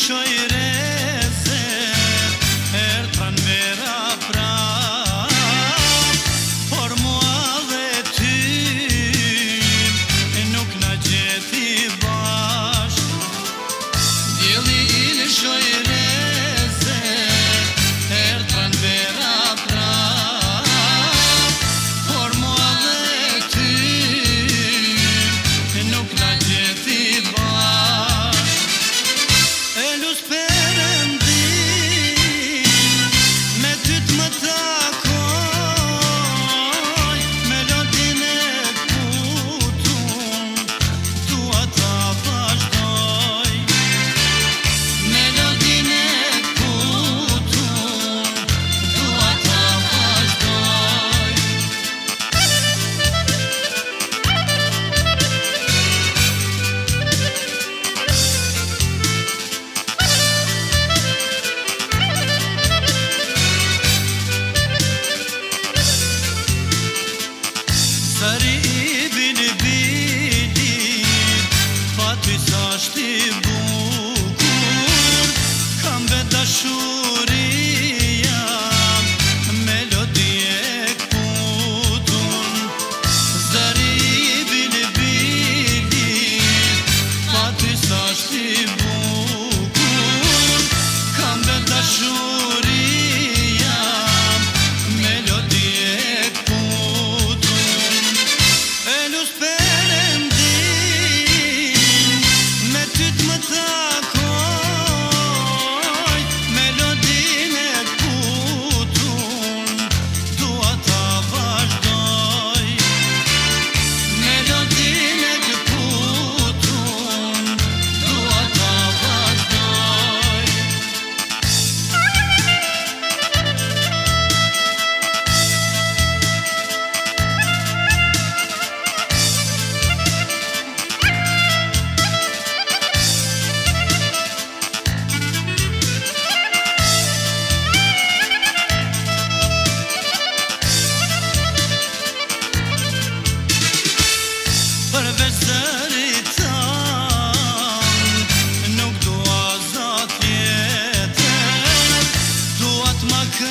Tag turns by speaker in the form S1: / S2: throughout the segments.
S1: şair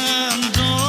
S1: I'm done.